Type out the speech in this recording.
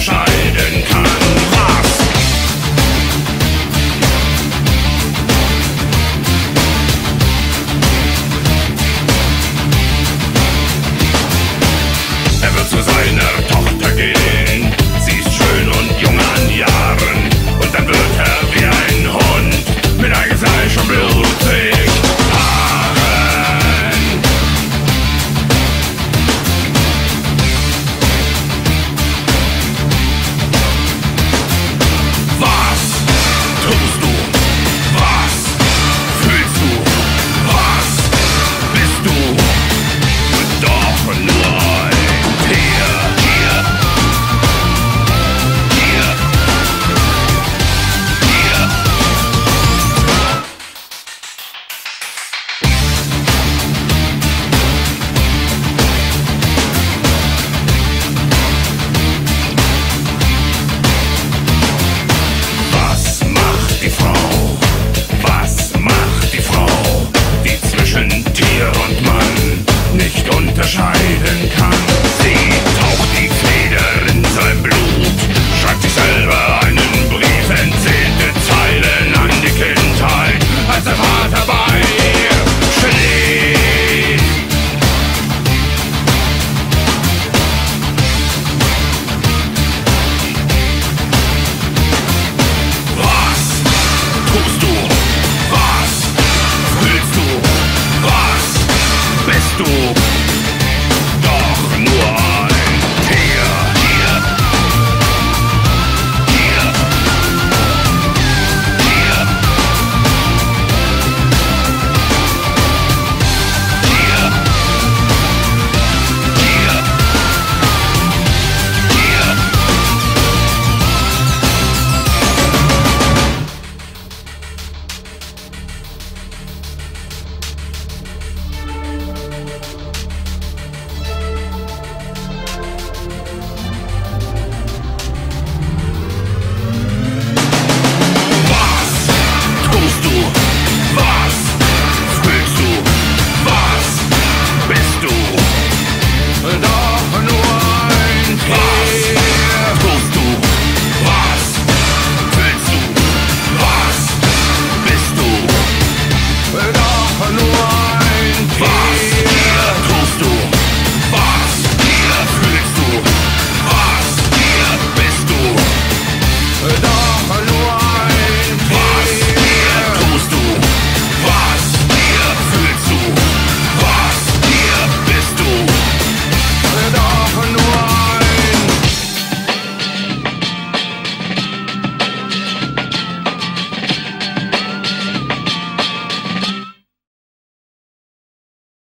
Bescheid. unterscheiden kann.